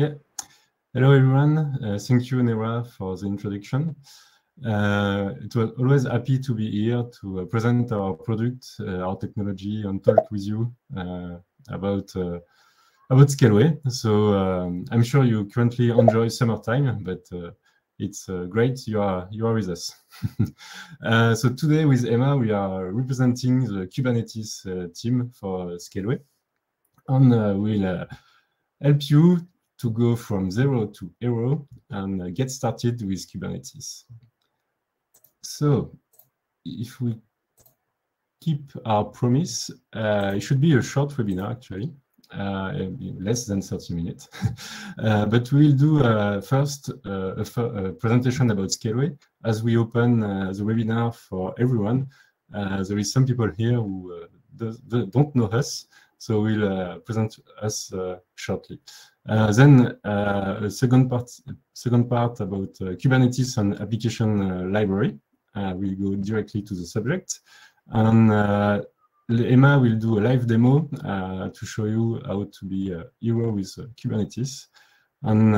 Yeah. Hello, everyone. Uh, thank you, Nera, for the introduction. Uh, it was always happy to be here to uh, present our product, uh, our technology, and talk with you uh, about uh, about Scaleway. So um, I'm sure you currently enjoy summertime, but it's great you are you are with us. so today with Emma, we are representing the Kubernetes team for Scaleway, and we'll help you to go from zero to hero and uh, get started with Kubernetes. So if we keep our promise, uh, it should be a short webinar actually, uh, less than 30 minutes. uh, but we'll do uh, first uh, a, presentation about Scaleway. As we open the webinar for everyone, there is some people here who don't know us, so we'll uh, present us uh, shortly. Uh, then uh, second part, second part about uh, Kubernetes and application uh, library. we'll go directly to the subject. And Emma will do a live demo to show you how to be a hero with Kubernetes. And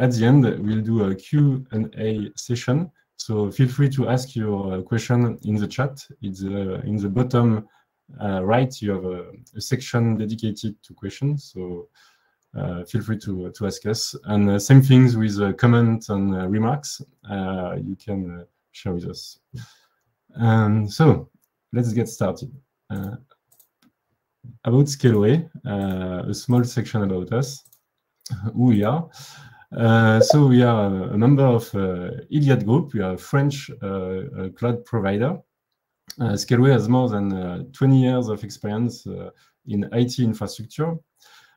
at the end, we'll do a Q&A session. So feel free to ask your question in the chat. It's in the bottom uh, right, you have a, a, section dedicated to questions. So uh, feel free to, to ask us. And uh, same things with uh, comments and remarks you can share with us. Um, so let's get started. about Scaleway, a small section about us, who we are. Uh, so we are a member of uh, Iliad Group. We are a French uh, cloud provider. Scaleway has more than 20 years of experience in IT infrastructure.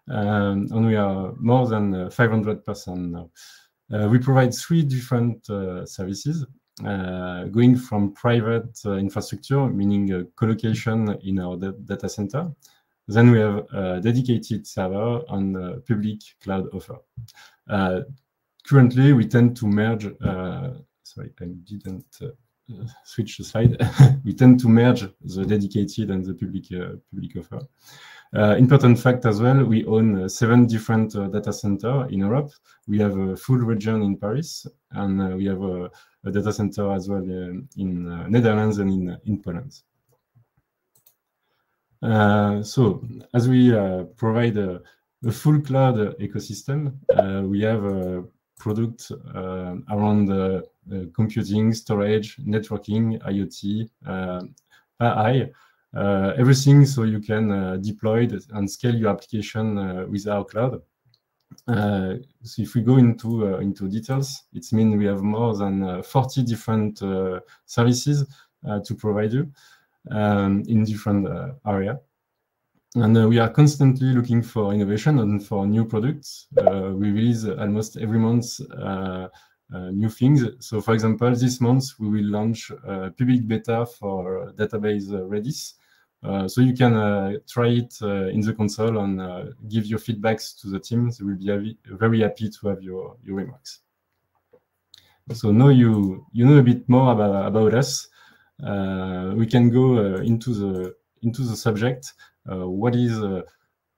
Um, and we are more than 500 uh, person now. Uh, we provide three different uh, services, going from private infrastructure, meaning colocation in our data center, then we have a dedicated server and a public cloud offer. Uh, currently, we tend to merge, uh, sorry, I didn't uh, switch the slide. we tend to merge the dedicated and the public, uh, public offer. Uh, important fact as well, we own uh, seven different uh, data centers in Europe. We have a full region in Paris, and uh, we have a, a, data center as well uh, in Netherlands and in, in Poland. so as we provide a, a, full cloud ecosystem, we have a product around computing, storage, networking, IoT, AI, uh, everything so you can uh, deploy and scale your application uh, with our cloud. Uh, so if we go into uh, into details, it means we have more than uh, 40 different services to provide you um, in different area. And we are constantly looking for innovation and for new products. we release almost every month Uh, new things. So for example, this month we will launch a public beta for uh, database Redis. Uh, so you can uh, try it uh, in the console and give your feedbacks to the team. They will be very happy to have your, your remarks. So now you you know a bit more about, about us. we can go into the into the subject. what is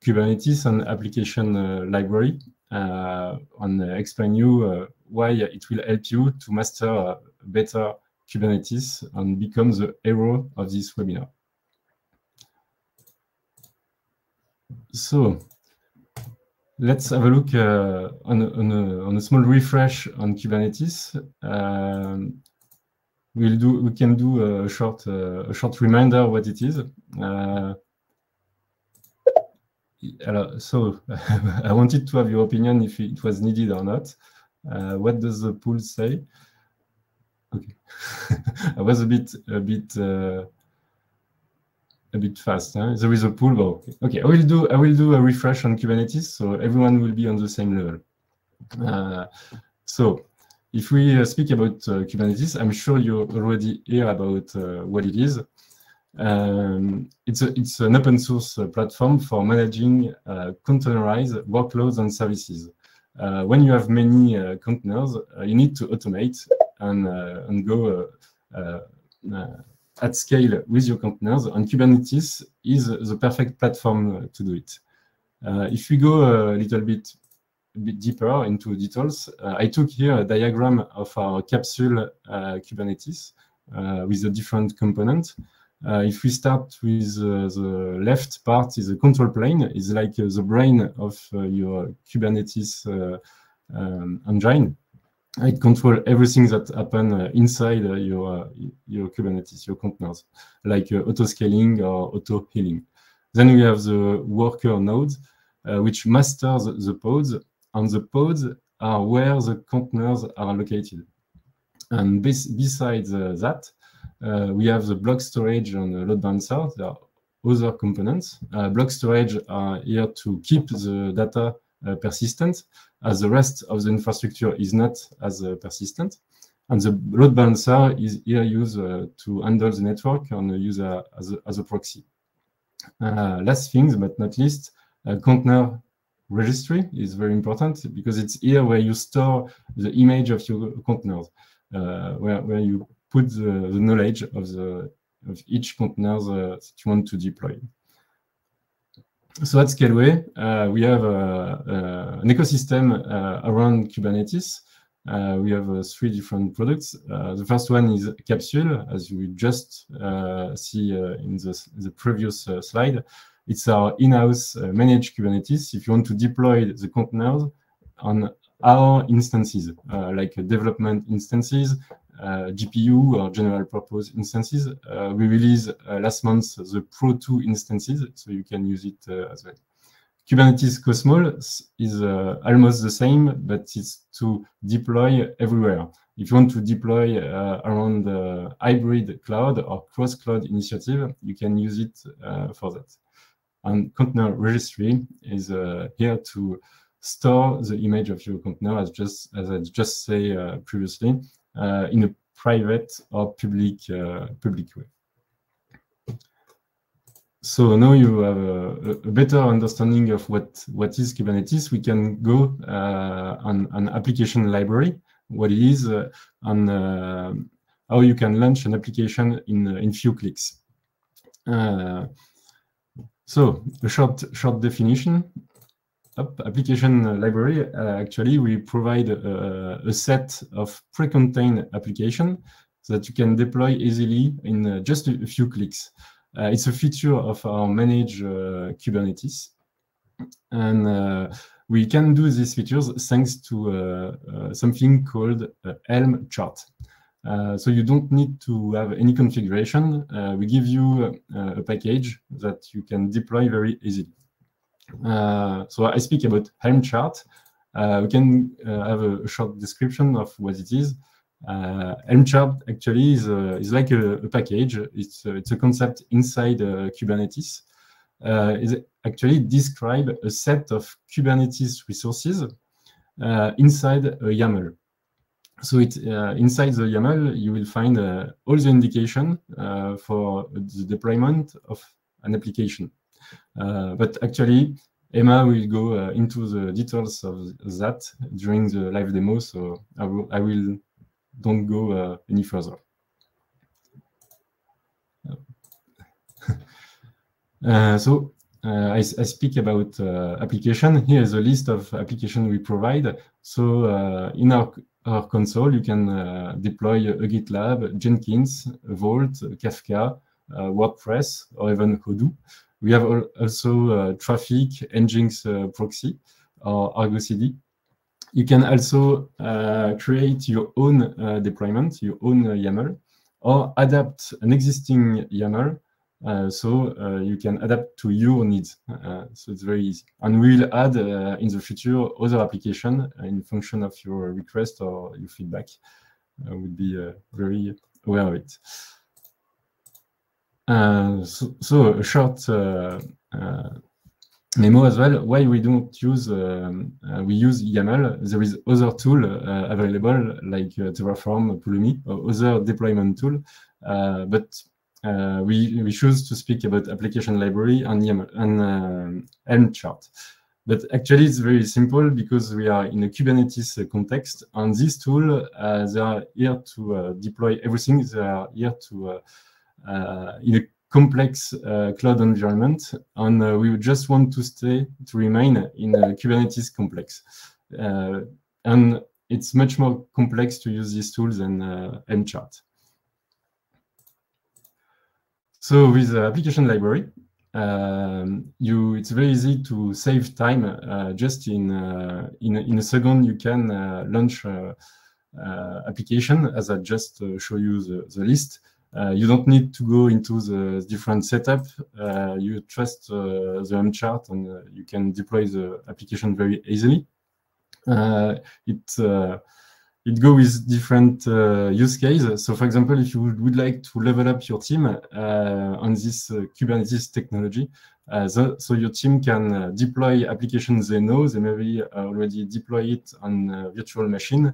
Kubernetes and application library? And explain you why it will help you to master better Kubernetes and become the hero of this webinar. So let's have a look uh, on, a, on, a, on, a, small refresh on Kubernetes. Um, we'll do we can do a short uh, a short reminder what it is. Uh, so I wanted to have your opinion if it was needed or not. Uh, what does the pool say? Okay, I was a bit a bit uh, a bit fast. Huh? There is a pool. Oh, okay, okay, I will do I will do a refresh on Kubernetes, so everyone will be on the same level. Uh, so if we uh, speak about uh, Kubernetes, I'm sure you already hear about uh, what it is. Um, it's a, it's an open source uh, platform for managing uh, containerized workloads and services. Uh, when you have many uh, containers, uh, you need to automate and and go at scale with your containers, and Kubernetes is the perfect platform to do it. Uh, if we go a little bit bit deeper into details, I took here a diagram of our Kapsule Kubernetes with the different components. Uh, if we start with uh, the left part is a control plane, is like uh, the brain of your Kubernetes um, engine. It controls everything that happen inside your your Kubernetes, your containers, like auto scaling or auto healing. Then we have the worker nodes, which masters the pods, and the pods are where the containers are located. And bes besides uh, that, uh, we have the block storage on the load balancer. There are other components. Uh, block storage are here to keep the data uh, persistent, as the rest of the infrastructure is not as persistent. And the load balancer is here used to handle the network and use as, a, as a proxy. last things, but not least, container registry is very important because it's here where you store the image of your containers, uh, where, where you put the, the knowledge of the of each container that you want to deploy. So at Scaleway, uh, we have uh, uh, an ecosystem uh, around Kubernetes. Uh, we have uh, three different products. the first one is Kapsule, as you just see in the, the previous slide. It's our in-house managed Kubernetes. If you want to deploy the containers on our instances, like development instances, GPU or general purpose instances. Uh, we released uh, last month the Pro 2 instances, so you can use it as well. Kubernetes Kosmos is uh, almost the same, but it's to deploy everywhere. If you want to deploy uh, around the hybrid cloud or cross-cloud initiative, you can use it uh, for that. And container registry is here to store the image of your container, as just as I just say previously, uh, in a private or public uh, public way. So now you have a, a, better understanding of what, what is Kubernetes. We can go uh, on an application library, what it is, uh, and uh, how you can launch an application in in few clicks. Uh, so a short short definition application library, uh, actually, we provide a, a set of pre-contained application that you can deploy easily in uh, just a few clicks. Uh, it's a feature of our managed Kubernetes. And we can do these features thanks to uh, uh, something called uh, Helm chart. so you don't need to have any configuration. we give you a package that you can deploy very easily. Uh, so I speak about Helm chart. Uh, we can uh, have a short description of what it is. Helm chart actually is, is like a, a, package. It's, it's a concept inside Kubernetes. it actually describe a set of Kubernetes resources inside a YAML. So it, uh, inside the YAML, you will find uh, all the indication uh, for the deployment of an application. Uh, but actually, Emma will go uh, into the details of that during the live demo, so I will, I will don't go uh, any further. Uh, so uh, I, I, speak about uh, application. Here is a list of application we provide. So in our, our console, you can deploy a GitLab, Jenkins, Vault, Kafka, WordPress, or even Odoo. We have also uh, Traefik, Nginx uh, proxy, or Argo CD. You can also uh, create your own deployment, your own YAML, or adapt an existing YAML uh, so uh, you can adapt to your needs. Uh, so it's very easy. And we'll add in the future other application in function of your request or your feedback. we'll be very aware of it. Uh, so, so, a short uh, uh, memo as well. Why we don't use um, we use YAML? There is other tool available like Terraform, Pulumi, or other deployment tool, but uh, we, we choose to speak about application library and, YAML, and uh, Helm chart. But actually, it's very simple because we are in a Kubernetes context. And this tool, uh, they are here to deploy everything. They are here to uh, in a complex uh, cloud environment, and uh, we just want to stay to remain in a Kubernetes complex. and it's much more complex to use these tools than Helm chart. So with the application library, um, you it's very easy to save time. Uh, just in, uh, in, in a second, you can uh, launch application as I just show you the, the list. You don't need to go into the different setup. you trust the Helm chart and you can deploy the application very easily. it it go with different uh, use cases. So for example, if you would, like to level up your team uh, on this uh, Kubernetes technology, uh, so, so, your team can uh, deploy applications they know, they maybe already deploy it on a virtual machine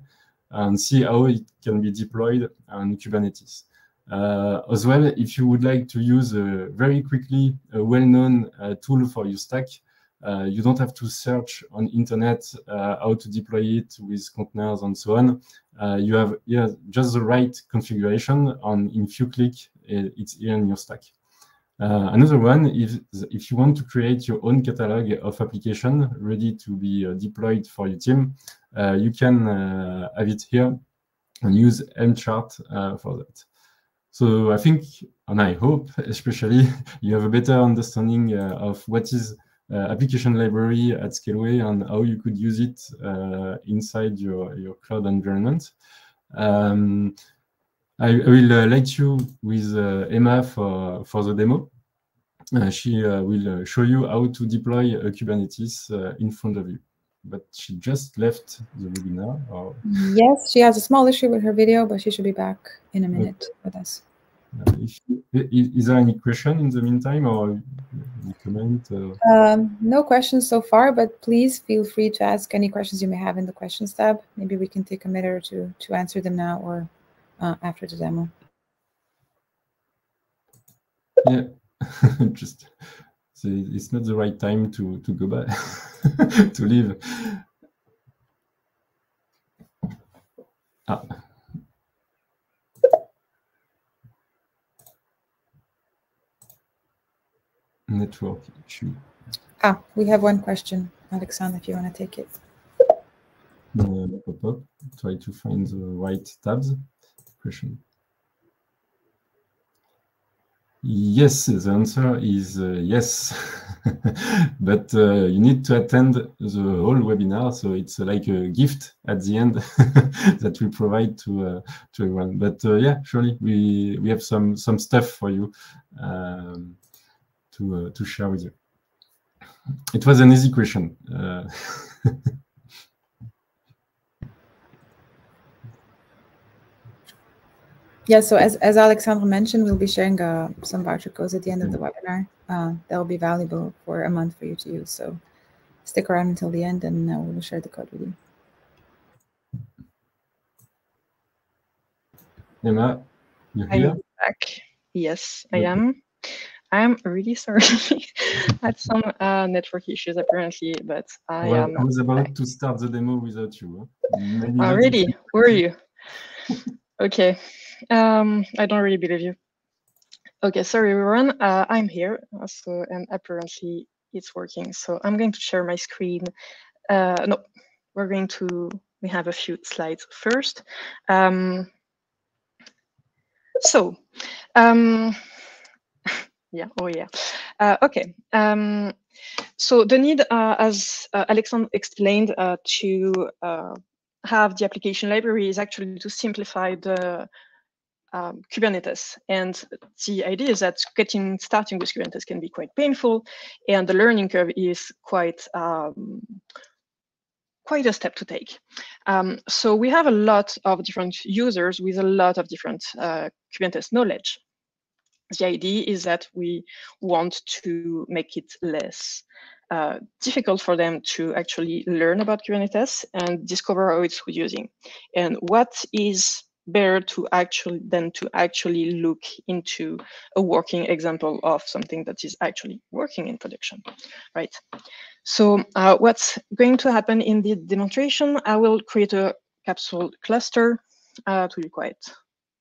and see how it can be deployed on Kubernetes. Uh, as well, if you would like to use very quickly a well-known tool for your stack, uh, you don't have to search on internet uh, how to deploy it with containers and so on. Uh, you have yeah, just the right configuration on in few clicks, it's here in your stack. Uh, another one is if you want to create your own catalog of application ready to be uh, deployed for your team, uh, you can have it here and use Helm chart for that. So I think, and I hope especially, you have a better understanding of what is uh, application library at Scaleway and how you could use it uh, inside your, your cloud environment. Um, I, I, will uh, let you with Emma for, for the demo. Uh, she uh, will uh, show you how to deploy Kubernetes in front of you. But she just left the webinar. Or... Yes, she has a small issue with her video, but she should be back in a minute okay. with us. If, is there any question in the meantime or any comment? Uh... Um, no questions so far, but please feel free to ask any questions you may have in the questions tab. Maybe we can take a minute or two to answer them now or uh, after the demo. Yeah, just it's not the right time to to go back to leave. Ah. network issue. Ah, we have one question, Alexander, if you want to take it. Uh, pop up. Try to find the right tabs. Question. Yes, the answer is uh, yes, but uh, you need to attend the whole webinar, so it's uh, like a gift at the end that we provide to uh, to everyone. But uh, yeah, surely we we have some some stuff for you. Um, to uh, to share with you. It was an easy question. yeah, so as, as Alexandra mentioned, we'll be sharing uh, some voucher codes at the end of the webinar. Uh, that will be valuable for a month for you to use. So stick around until the end and uh, we will share the code with you. Emma, you here? back. Yes, I am. I'm really sorry. I had some uh, network issues apparently, but I well, am. I was about back. to start the demo without you. Huh? Oh, really? Where are you? okay. Um, I don't really believe you. Okay, sorry everyone. Uh, I'm here, so and apparently it's working. So I'm going to share my screen. Uh, no, we're going to. We have a few slides first. Um, so. Um, yeah oh yeah uh, okay um, so the need uh, as uh, alexandre explained uh, to uh, have the application library is actually to simplify the um, kubernetes and the idea is that getting starting with kubernetes can be quite painful and the learning curve is quite um, quite a step to take. Um, so we have a lot of different users with a lot of different uh, Kubernetes knowledge the idea is that we want to make it less uh, difficult for them to actually learn about Kubernetes and discover how it's using. And what is better to actually than to actually look into a working example of something that is actually working in production, right? So uh, what's going to happen in the demonstration, I will create a Kapsule cluster uh, to be quite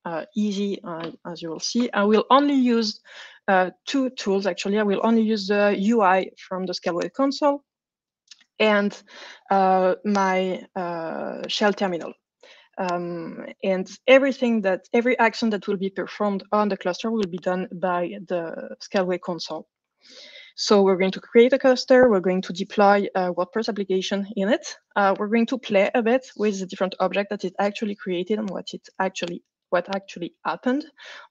uh, easy, uh, as you will see. I will only use uh, two tools, actually. I will only use the UI from the Scaleway console. and uh, my shell terminal. Um, and everything that every action that will be performed on the cluster will be done by the Scaleway console. So we're going to create a cluster, we're going to deploy a WordPress application in it. Uh, we're going to play a bit with the different object that it actually created and what it actually what actually happened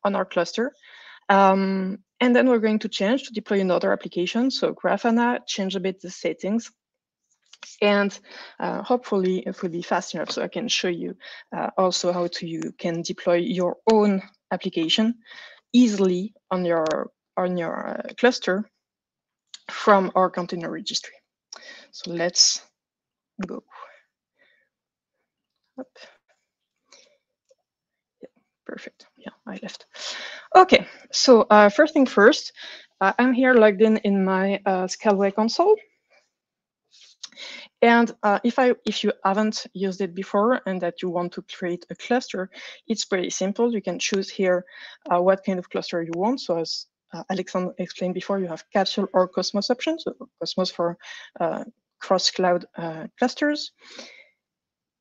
on our cluster. Um, and then we're going to change to deploy another application. So Grafana, change a bit the settings. And uh, hopefully it will be fast enough so I can show you uh, also how to you can deploy your own application easily on your on your uh, cluster from our container registry. So let's go. Up. Yeah, perfect. Yeah, I left. Okay, so uh, first thing first, uh, I'm here logged in in my uh, Scaleway console. And uh, if I if you haven't used it before and that you want to create a cluster, it's pretty simple. You can choose here uh, what kind of cluster you want. So as uh, Alexandre explained before, you have Kapsule or Kosmos options. So Kosmos for uh, cross-cloud uh, clusters.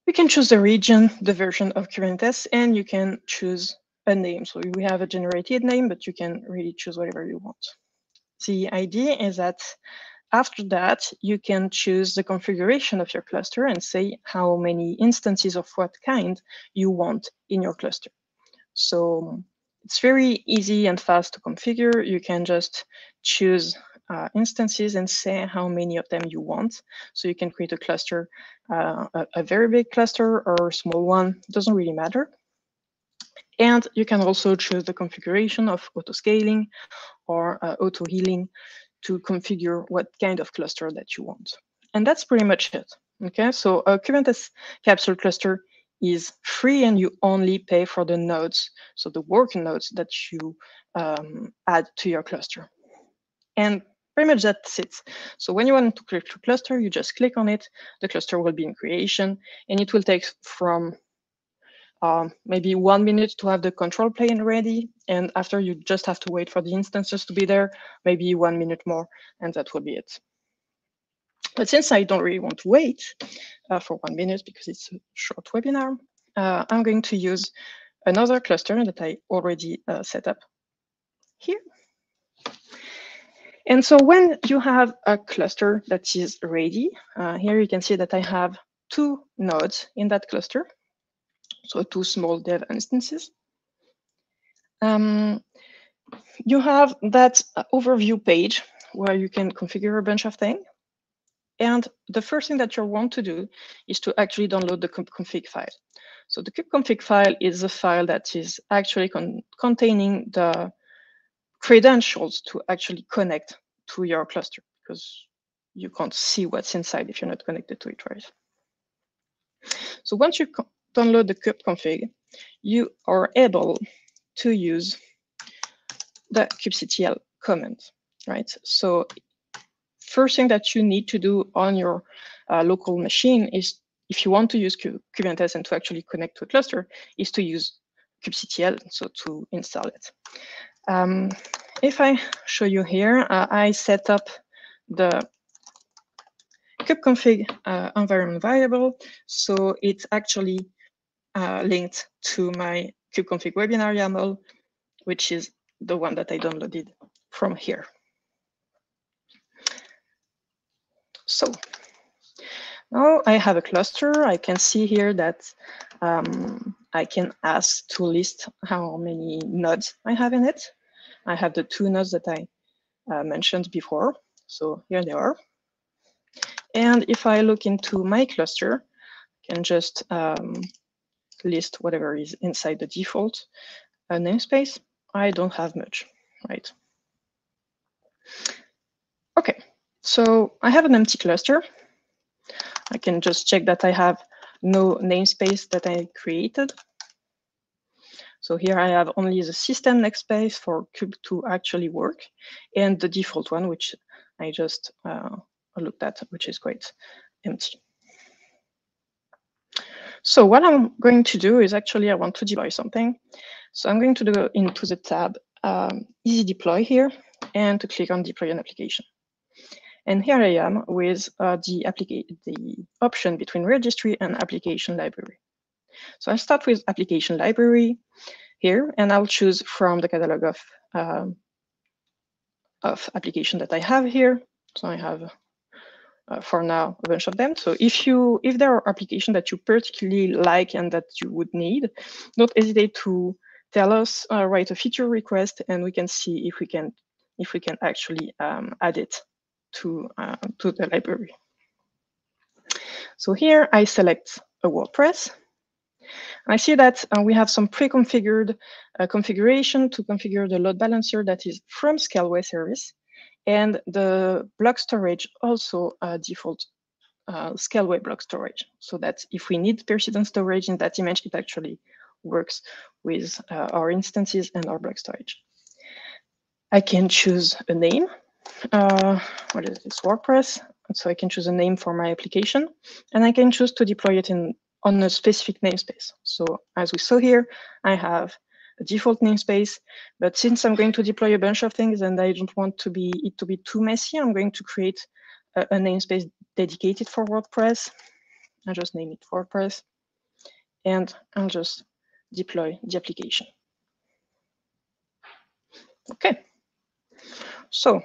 You can choose the region, the version of Kubernetes, and you can choose a name. So we have a generated name, but you can really choose whatever you want. The idea is that after that, you can choose the configuration of your cluster and say how many instances of what kind you want in your cluster. So it's very easy and fast to configure. You can just choose uh, instances and say how many of them you want. So you can create a cluster, uh, a, a, very big cluster or a small one, it doesn't really matter. And you can also choose the configuration of auto scaling or uh, auto healing to configure what kind of cluster that you want. And that's pretty much it. Okay, so a Kubernetes Kapsule cluster is free and you only pay for the nodes, so the working nodes that you um, add to your cluster. And pretty much that's it. So when you want to create a cluster, you just click on it, the cluster will be in creation, and it will take from um, maybe one minute to have the control plane ready. And after you just have to wait for the instances to be there, maybe one minute more, and that will be it. But since I don't really want to wait uh, for one minute because it's a short webinar, uh, I'm going to use another cluster that I already uh, set up here. And so when you have a cluster that is ready, uh, here you can see that I have two nodes in that cluster, so two small dev instances. Um, you have that overview page where you can configure a bunch of things. And the first thing that you want to do is to actually download the config file. So the kubectl file is a file that is actually con containing the credentials to actually connect to your cluster because you can't see what's inside if you're not connected to it, right? So once you download the kubectl, you are able to use the kubectl command, right? So first thing that you need to do on your uh, local machine is if you want to use Kubernetes and to actually connect to a cluster is to use kubectl, so to install it. Um, if I show you here, uh, I set up the kubectl uh, environment variable, so it's actually uh, linked to my kubectl webinar YAML, which is the one that I downloaded from here. So now I have a cluster. I can see here that um, I can ask to list how many nodes I have in it. I have the two nodes that I uh, mentioned before. So here they are. And if I look into my cluster, I can just um, list whatever is inside the default uh, namespace. I don't have much, right? Okay, so I have an empty cluster. I can just check that I have no namespace that I created. So here I have only the system namespace for kube to actually work and the default one, which I just uh, looked at, which is quite empty. So what I'm going to do is actually I want to deploy something. So I'm going to go into the tab um, Easy Deploy here and to click on Deploy an application. And here I am with uh, the, the option between registry and application library. So I'll start with application library here, and I'll choose from the catalog of, um, of application that I have here. So I have, uh, for now, a bunch of them. So if you if there are applications that you particularly like and that you would need, don't hesitate to tell us, uh, write a feature request, and we can see if we can if we can actually um, add it to uh, to the library. So here I select a WordPress. I see that uh, we have some pre-configured uh, configuration to configure the load balancer that is from Scaleway service. And the block storage also uh, default uh, Scaleway block storage. So that if we need persistent storage in that image, it actually works with uh, our instances and our block storage. I can choose a name. Uh, what is this, WordPress? So I can choose a name for my application, and I can choose to deploy it in on a specific namespace. So as we saw here, I have default namespace, but since I'm going to deploy a bunch of things and I don't want to be it to be too messy, I'm going to create a, a namespace dedicated for WordPress. I'll just name it WordPress, and I'll just deploy the application. Okay. So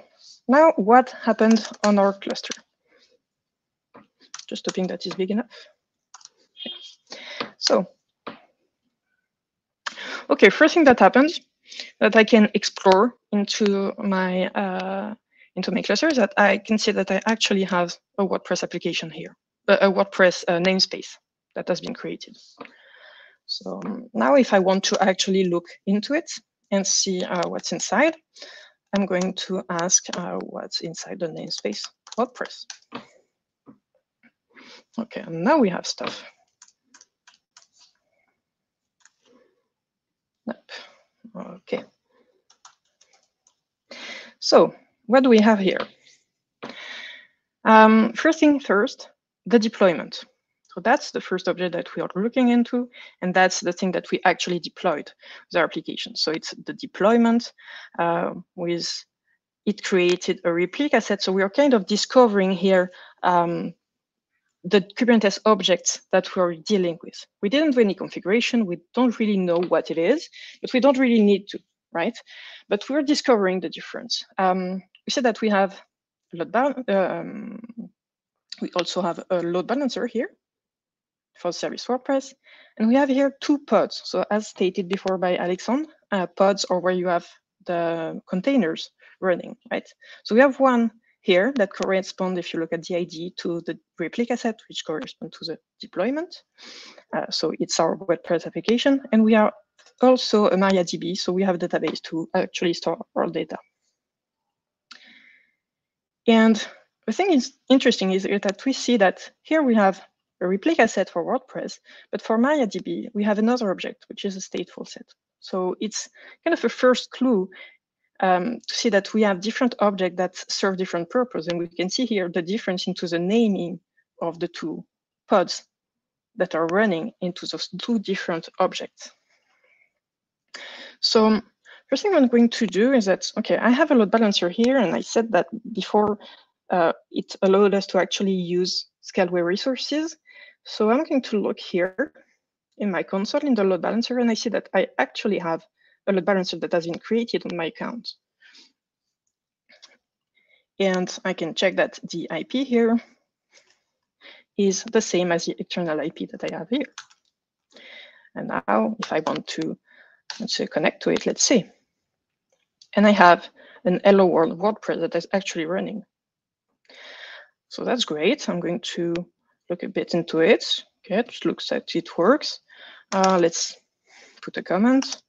now what happened on our cluster? Just hoping that is big enough. So, okay, first thing that happens that I can explore into my uh, into my cluster is that I can see that I actually have a WordPress application here, a, WordPress uh, namespace that has been created. So now if I want to actually look into it and see uh, what's inside, I'm going to ask uh, what's inside the namespace WordPress. Okay, and now we have stuff. Okay. So what do we have here? Um, first thing first, the deployment. So that's the first object that we are looking into, and that's the thing that we actually deployed our application. So it's the deployment uh, with it created a replica set. So we are kind of discovering here um, the Kubernetes objects that we're dealing with. We didn't do any configuration. We don't really know what it is, but we don't really need to, right? But we're discovering the difference. Um, we said that we have load um, we also have a load balancer here for service WordPress. And we have here two pods. So as stated before by Alexandre, uh, pods are where you have the containers running, right? So we have one here that correspond, if you look at the ID, to the replica set, which correspond to the deployment. Uh, so it's our WordPress application. And we are also a MariaDB, so we have a database to actually store our data. And the thing is interesting is that we see that here we have a replica set for WordPress, but for MariaDB, we have another object, which is a stateful set. So it's kind of a first clue um, to see that we have different objects that serve different purpose. And we can see here the difference into the naming of the two pods that are running into those two different objects. So first thing I'm going to do is that, okay, I have a load balancer here, and I said that before uh, it allowed us to actually use Scaleway resources. So I'm going to look here in my console in the load balancer, and I see that I actually have a load balancer that has been created on my account. And I can check that the IP here is the same as the external IP that I have here. And now if I want to, connect to it, let's see. And I have an Hello World WordPress that is actually running. So that's great. I'm going to look a bit into it. Okay, it looks like it works. Uh, let's put a comment.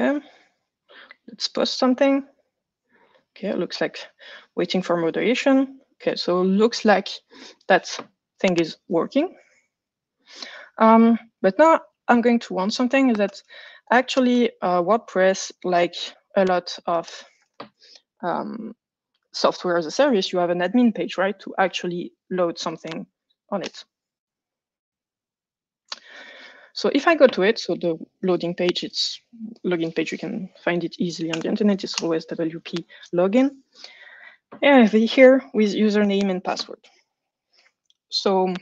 Okay, let's post something. Okay, looks like waiting for moderation. Okay, so looks like that thing is working. Um, but now I'm going to want something that actually uh, WordPress, like a lot of um, software as a service, you have an admin page, right, to actually load something on it. So if I go to it, so the loading page, it's login page, you can find it easily on the internet. It's always WP login. Yeah, here with username and password. So,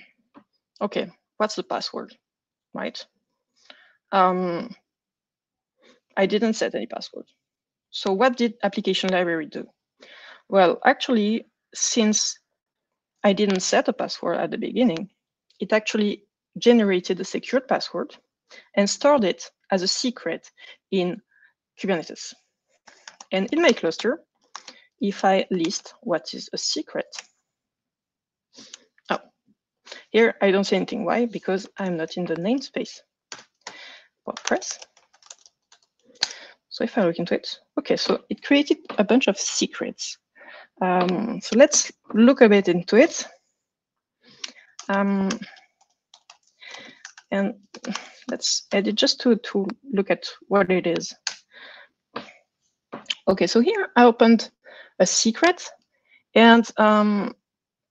okay, what's the password, right? Um, I didn't set any password. So what did application library do? Well, actually, since I didn't set a password at the beginning, it actually generated a secured password and stored it as a secret in Kubernetes. And in my cluster, if I list what is a secret, oh, here I don't say anything. Why? Because I'm not in the namespace. WordPress. So if I look into it, okay, so it created a bunch of secrets. Um, so let's look a bit into it. Um, and let's edit just to, to look at what it is. Okay, so here I opened a secret and um,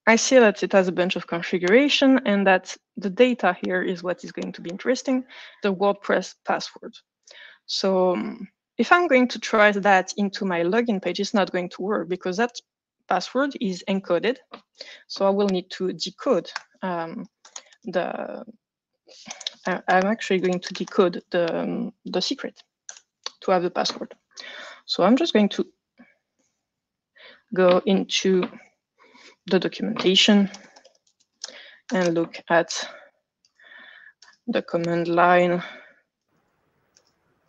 I see that it has a bunch of configuration and that the data here is what is going to be interesting, the WordPress password. So um, if I'm going to try that into my login page, it's not going to work because that password is encoded. So I will need to decode um, the, I, am actually going to decode the, um, the secret to have the password. So I'm just going to go into the documentation and look at the command line.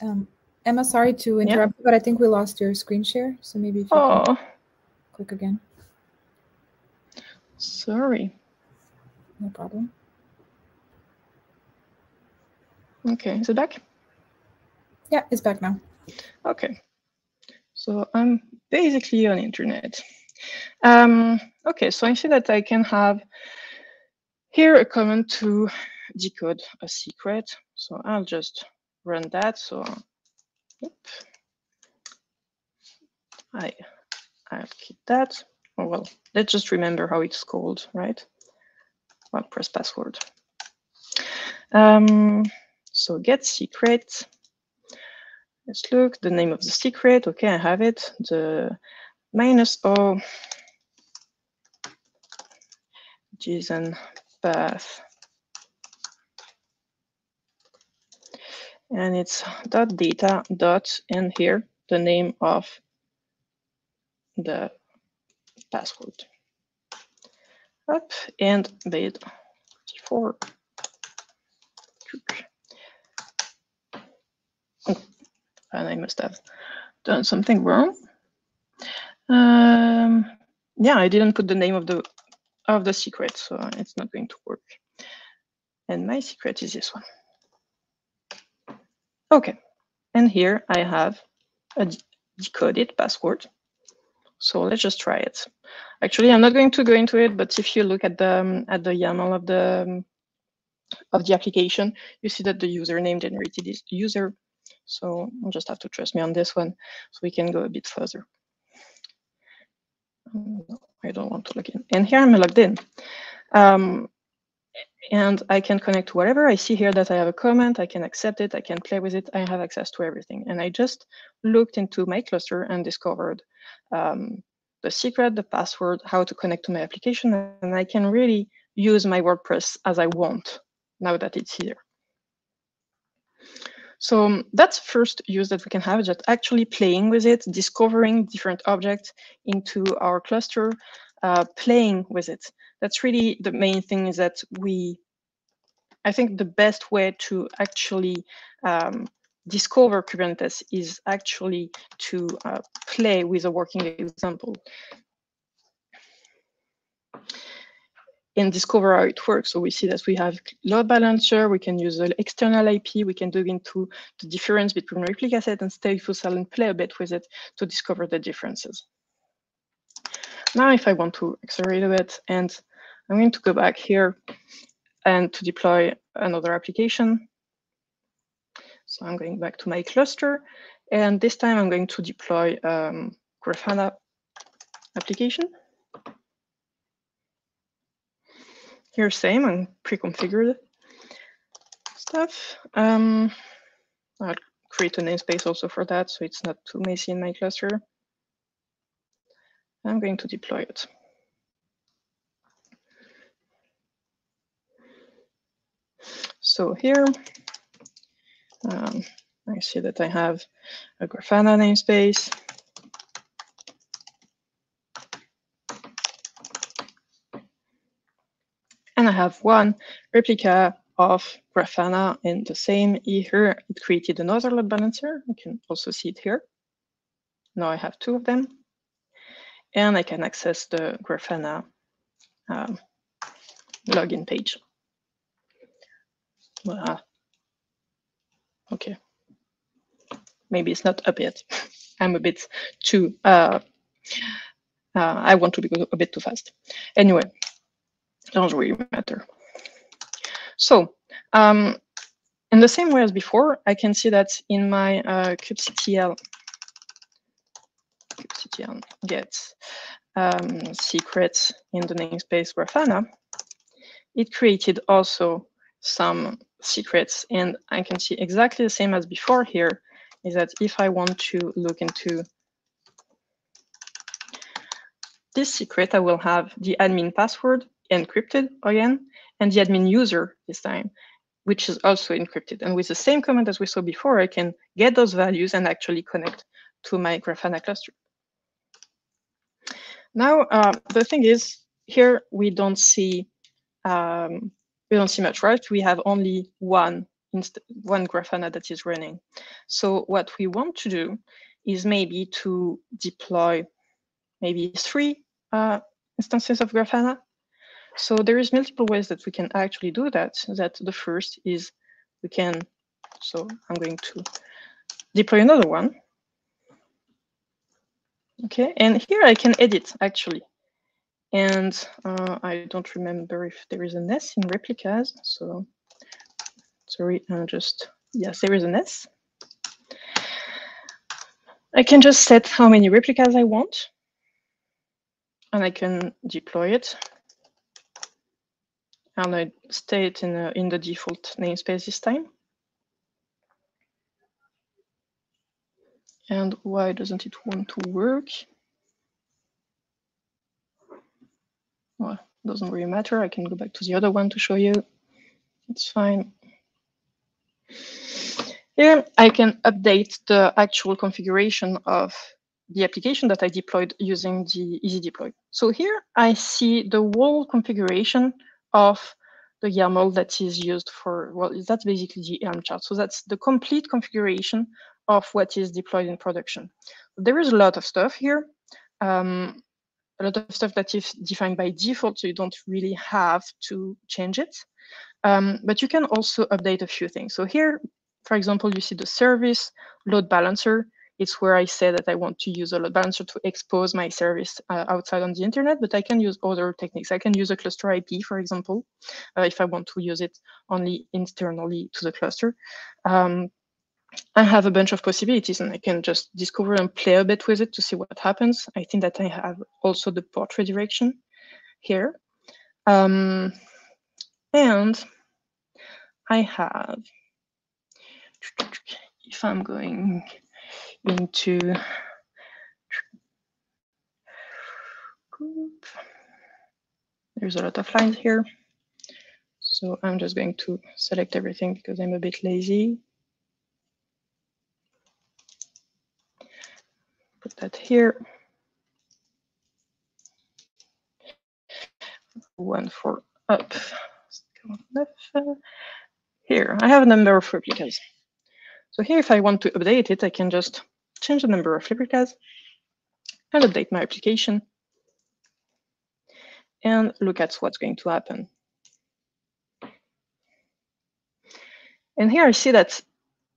Um, Emma, sorry to interrupt, yeah. but I think we lost your screen share. So maybe if you oh. can click again. Sorry. No problem. Okay, is it back? Yeah, it's back now. Okay. So I'm basically on internet. Um, okay, so I see that I can have here a command to decode a secret. So I'll just run that. So I I'll keep that. Oh, well, let's just remember how it's called, right? WordPress password. Um, so get secret. Let's look the name of the secret. Okay, I have it. The minus O JSON path. And it's dot data dot and here, the name of the password. Up and bid 4. Oh, and I must have done something wrong. Um, yeah, I didn't put the name of the of the secret, so it's not going to work. And my secret is this one. Okay, and here I have a decoded password. So let's just try it. Actually, I'm not going to go into it, but if you look at the um, at the YAML of the um, of the application, you see that the username generated is user so you just have to trust me on this one, so we can go a bit further. Um, I don't want to log in. And here I'm logged in. Um, and I can connect to whatever. I see here that I have a comment, I can accept it, I can play with it, I have access to everything. And I just looked into my cluster and discovered um, the secret, the password, how to connect to my application, and I can really use my WordPress as I want now that it's here. So um, that's first use that we can have, just actually playing with it, discovering different objects into our cluster, uh, playing with it. That's really the main thing is that we, I think the best way to actually um, discover Kubernetes is actually to uh, play with a working example and discover how it works. So we see that we have load balancer, we can use an external IP, we can dig into the difference between replica set and stateful set and play a bit with it to discover the differences. Now, if I want to accelerate a bit, and I'm going to go back here and to deploy another application. So I'm going back to my cluster, and this time I'm going to deploy um, Grafana application. Here, same, and pre-configured. stuff. Um, I'll create a namespace also for that, so it's not too messy in my cluster. I'm going to deploy it. So here, um, I see that I have a Grafana namespace. And I have one replica of Grafana in the same here. It created another load balancer. You can also see it here. Now I have two of them. And I can access the Grafana um, login page. Voilà. Okay. Maybe it's not up yet. I'm a bit too, uh, uh, I want to be a bit too fast. Anyway, doesn't really matter. So um, in the same way as before, I can see that in my uh, kubectl, kubectl get um, secret in the namespace Grafana, it created also some secrets. And I can see exactly the same as before here, is that if I want to look into this secret, I will have the admin password encrypted again, and the admin user this time, which is also encrypted. And with the same command as we saw before, I can get those values and actually connect to my Grafana cluster. Now, uh, the thing is, here we don't see um, we don't see much, right? We have only one one Grafana that is running. So what we want to do is maybe to deploy maybe three uh, instances of Grafana. So there is multiple ways that we can actually do that. That the first is we can, so I'm going to deploy another one. Okay, and here I can edit actually. And uh, I don't remember if there is an S in replicas. So sorry, I'm just, yes, there is an S. I can just set how many replicas I want. And I can deploy it. And I state in, a, in the default namespace this time. And why doesn't it want to work? well, doesn't really matter. I can go back to the other one to show you. It's fine. Here I can update the actual configuration of the application that I deployed using the easy deploy. So here I see the whole configuration of the YAML that is used for, well, that's basically the Helm chart. So that's the complete configuration of what is deployed in production. There is a lot of stuff here. Um, a lot of stuff that is defined by default, so you don't really have to change it. Um, but you can also update a few things. So here, for example, you see the service load balancer. It's where I say that I want to use a load balancer to expose my service uh, outside on the internet, but I can use other techniques. I can use a cluster IP, for example, uh, if I want to use it only internally to the cluster. Um, I have a bunch of possibilities and I can just discover and play a bit with it to see what happens. I think that I have also the port redirection here. Um, and I have, if I'm going into group, there's a lot of lines here. So I'm just going to select everything because I'm a bit lazy. put that here. One for up. Here, I have a number of replicas. So here, if I want to update it, I can just change the number of replicas and update my application and look at what's going to happen. And here I see that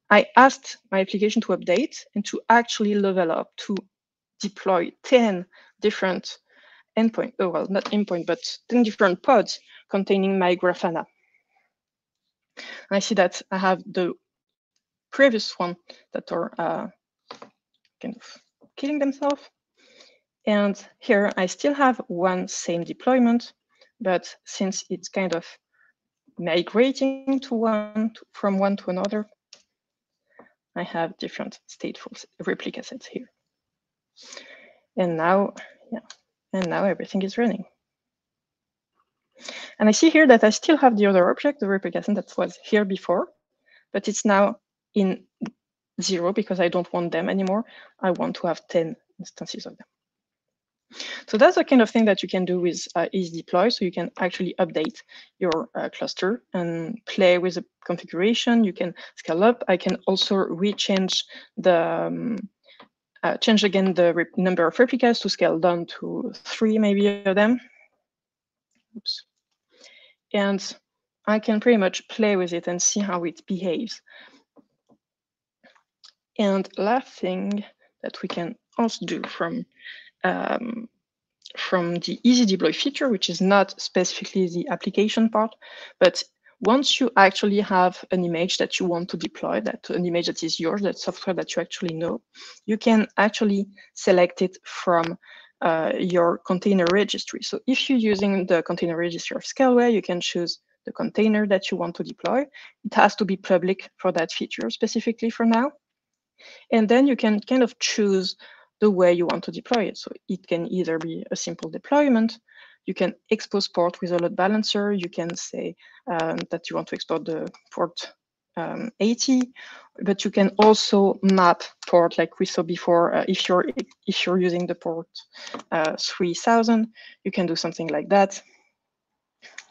I asked my application to update and to actually level up to deploy 10 different endpoint, oh, well, not endpoint, but 10 different pods containing my Grafana. And I see that I have the previous one that are uh, kind of killing themselves. And here I still have one same deployment, but since it's kind of migrating to one to, from one to another, I have different stateful replica sets here. And now, yeah, and now everything is running. And I see here that I still have the other object, the replica set that was here before, but it's now in zero because I don't want them anymore. I want to have 10 instances of them. So that's the kind of thing that you can do with uh, easy deploy. So you can actually update your uh, cluster and play with the configuration. You can scale up. I can also rechange the um, uh, change again the number of replicas to scale down to three maybe of them. Oops. And I can pretty much play with it and see how it behaves. And last thing that we can also do from um, from the easy deploy feature, which is not specifically the application part, but once you actually have an image that you want to deploy, that an image that is yours, that software that you actually know, you can actually select it from uh, your container registry. So if you're using the container registry of Scaleway, you can choose the container that you want to deploy. It has to be public for that feature specifically for now. And then you can kind of choose the way you want to deploy it. So it can either be a simple deployment, you can expose port with a load balancer, you can say um, that you want to export the port um, 80, but you can also map port like we saw before. Uh, if you're if you're using the port uh, 3000, you can do something like that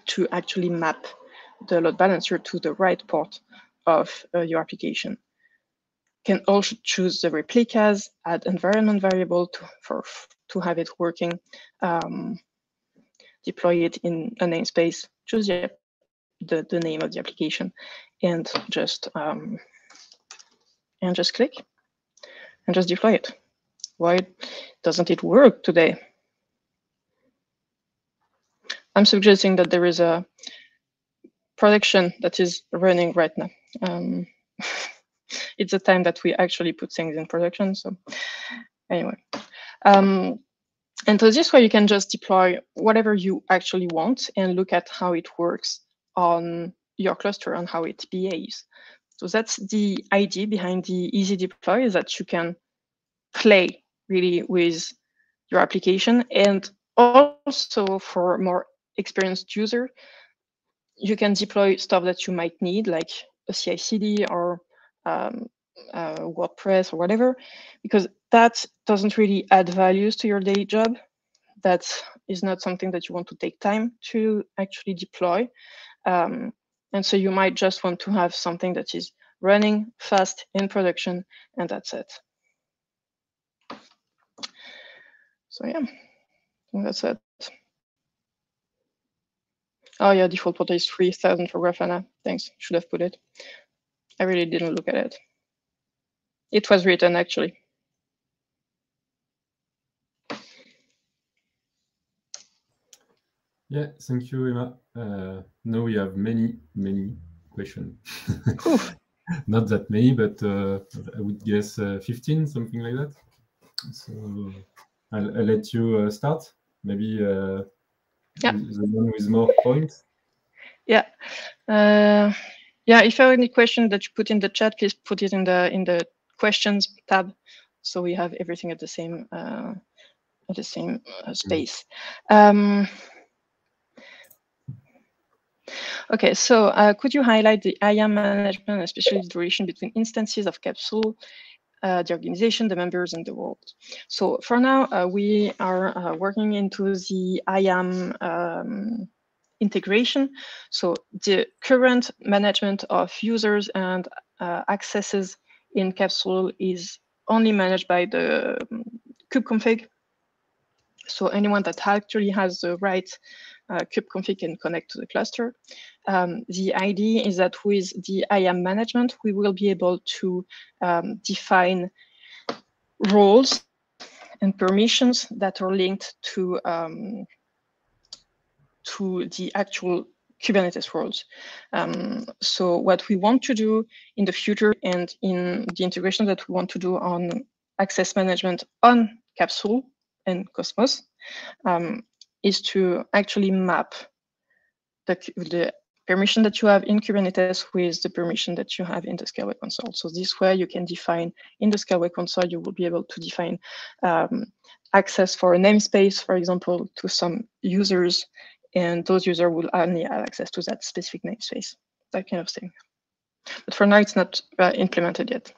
to actually map the load balancer to the right port of uh, your application can also choose the replicas, add environment variable to, for, to have it working, um, deploy it in a namespace, choose the, the, the, name of the application, and just um, and just click and just deploy it. Why doesn't it work today? I'm suggesting that there is a production that is running right now. Um, it's the time that we actually put things in production. So anyway. Um, and so this way you can just deploy whatever you actually want and look at how it works on your cluster and how it behaves. So that's the idea behind the easy deploy is that you can play really with your application and also for more experienced user, you can deploy stuff that you might need like a CI/CD or um, uh, WordPress or whatever, because that doesn't really add values to your daily job. That is not something that you want to take time to actually deploy. Um, and so you might just want to have something that is running fast in production, and that's it. So yeah, that's it. Oh yeah, default port is 3000 for Grafana. Thanks, should have put it. I really didn't look at it. It was written actually. Yeah, thank you, Emma. Uh, now we have many, many questions. Not that many, but uh, I would guess uh, 15, something like that. So I'll, I'll let you uh, start. Maybe uh, yeah. the one with more points. Yeah. Yeah, if you have any question that you put in the chat, please put it in the in the questions tab, so we have everything at the same uh, at the same uh, space. Um, okay, so uh, could you highlight the IAM management, especially the relation between instances of Kapsule, uh, the organization, the members, and the world. So for now, uh, we are uh, working into the IAM um, integration. So the current management of users and uh, accesses in Kapsule is only managed by the um, kubeconfig. So anyone that actually has the right uh, kubeconfig can connect to the cluster. Um, the idea is that with the IAM management, we will be able to um, define roles and permissions that are linked to um, to the actual Kubernetes world. Um, so what we want to do in the future and in the integration that we want to do on access management on Kapsule and Kosmos um, is to actually map the, the permission that you have in Kubernetes with the permission that you have in the Scaleway console. So this way you can define in the Scaleway console, you will be able to define um, access for a namespace, for example, to some users, and those users will only have access to that specific namespace, that kind of thing. But for now, it's not uh, implemented yet.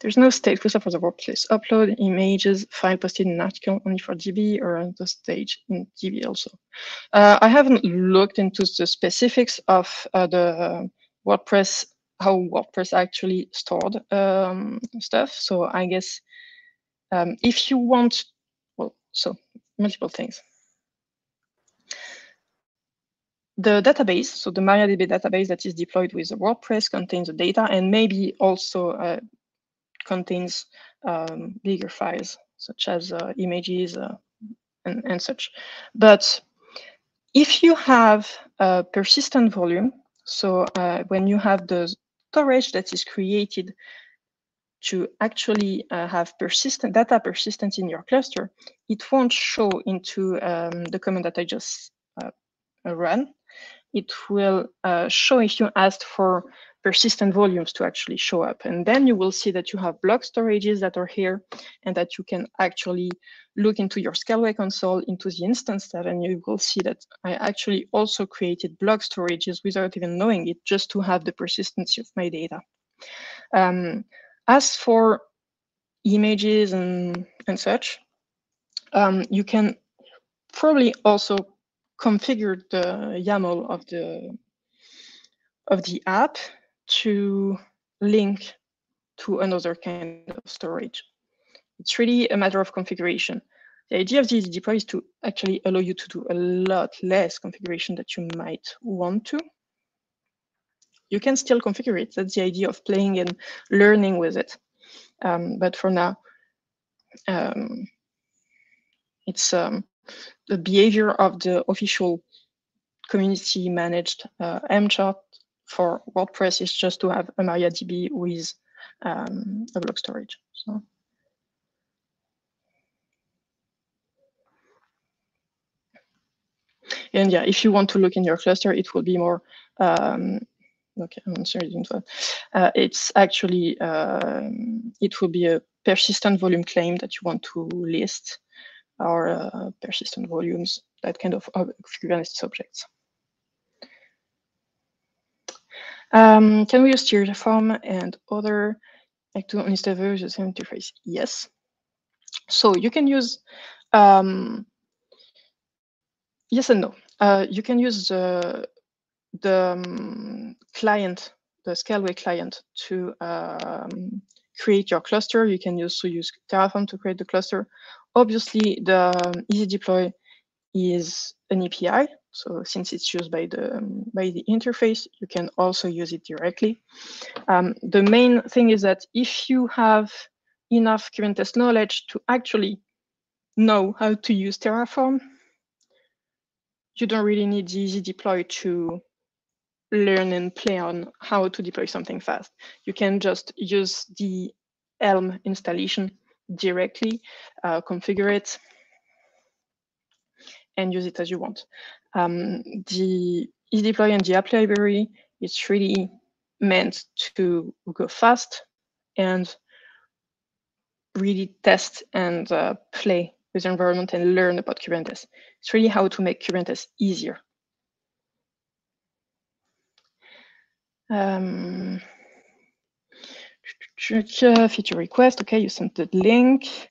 There's no state cluster for the workplace. Upload images, file posted in an article only for DB or on the stage in DB also. Uh, I haven't looked into the specifics of uh, the WordPress, how WordPress actually stored um, stuff. So I guess um, if you want, so multiple things. The database, so the MariaDB database that is deployed with WordPress contains the data and maybe also uh, contains um, bigger files such as uh, images uh, and, and such. But if you have a persistent volume, so uh, when you have the storage that is created to actually uh, have persistent data persistence in your cluster, it won't show into um, the command that I just uh, ran. It will uh, show if you asked for persistent volumes to actually show up. And then you will see that you have block storages that are here and that you can actually look into your Scaleway console into the instance tab and you will see that I actually also created block storages without even knowing it just to have the persistency of my data. Um, as for images and, and such, um, you can probably also configure the YAML of the of the app to link to another kind of storage. It's really a matter of configuration. The idea of the easy deploy is to actually allow you to do a lot less configuration that you might want to. You can still configure it. That's the idea of playing and learning with it. Um, but for now, um, it's um, the behavior of the official community managed uh, Helm chart for WordPress is just to have a MariaDB with um, a block storage. So. And yeah, if you want to look in your cluster, it will be more, um, okay, I'm sorry, uh, it's actually, uh, it will be a persistent volume claim that you want to list or uh, persistent volumes, that kind of Kubernetes objects. Um, can we use Terraform and other active installers the same interface? Yes. So you can use um, yes and no. Uh, you can use the the um, client, the Scaleway client, to um, create your cluster. You can also use Terraform to create the cluster. Obviously, the um, Easy Deploy is an API, so since it's used by the um, by the interface, you can also use it directly. Um, the main thing is that if you have enough Kubernetes knowledge to actually know how to use Terraform, you don't really need the easy deploy to learn and play on how to deploy something fast. You can just use the Helm installation directly, uh, configure it, and use it as you want. Um, the eDeploy and the app library is really meant to go fast and really test and uh, play with environment and learn about Kubernetes. It's really how to make Kubernetes easier. Um, feature request, okay, you sent the link.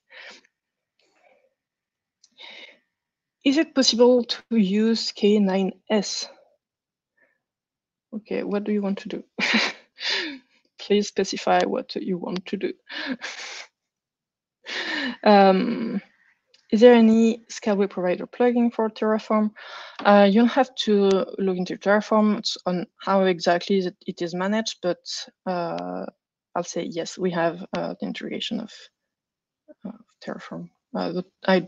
Is it possible to use K9S? Okay, what do you want to do? Please specify what you want to do. um, is there any Scaleway provider plugin for Terraform? Uh, you don't have to look into Terraform on how exactly it is managed, but uh, I'll say yes, we have uh, the integration of, Terraform. Uh, I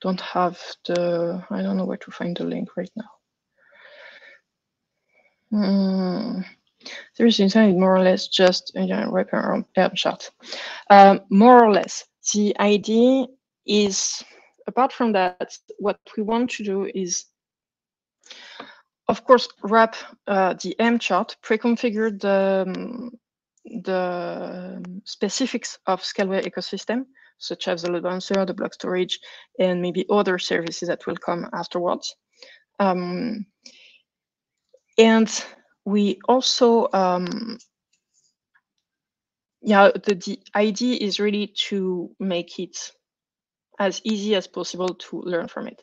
don't have the, I don't know where to find the link right now. Mm, there's inside more or less just a uh, wrap around Helm chart. Um, more or less, the idea is apart from that, what we want to do is, of course, wrap uh, the Helm chart, pre-configure the, um, the specifics of Scaleway ecosystem, such as the load balancer, the block storage, and maybe other services that will come afterwards. Um, and we also, um, yeah, the, the idea is really to make it as easy as possible to learn from it.